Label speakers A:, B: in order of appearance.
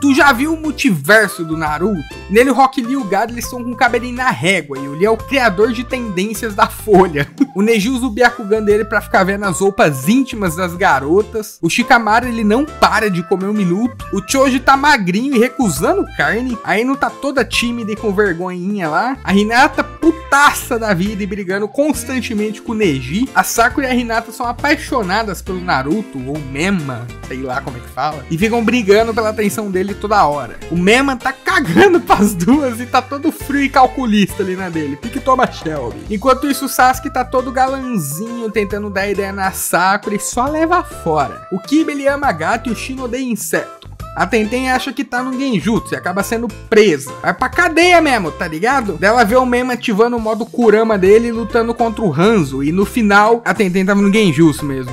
A: Tu já viu o multiverso do Naruto? Nele o Rock Lee e o eles estão com o cabelinho na régua e o Lee é o criador de tendências da Folha. o Neji usa o Byakugan dele pra ficar vendo as roupas íntimas das garotas. O Shikamaru ele não para de comer um minuto. O Choji tá magrinho e recusando carne. A Ino tá toda tímida e com vergonhinha lá. A Hinata putaça da vida e brigando constantemente com o Neji. A Sakura e a Hinata são apaixonadas pelo Naruto, ou Mema, sei lá como é que fala. E ficam brigando pela atenção dele toda hora. O Mema tá cagando pras duas e tá todo frio e calculista ali na dele. Pique toma Shelby. Enquanto isso, o Sasuke tá todo galanzinho tentando dar ideia na Sakura e só leva fora. O Kiba ele ama gato e o Shin odeia inseto. A Tenten acha que tá no genjutsu e acaba sendo presa. Vai pra cadeia mesmo, tá ligado? Dela vê o Mema ativando o modo Kurama dele e lutando contra o Hanzo. E no final, a Tenten tava no genjutsu mesmo.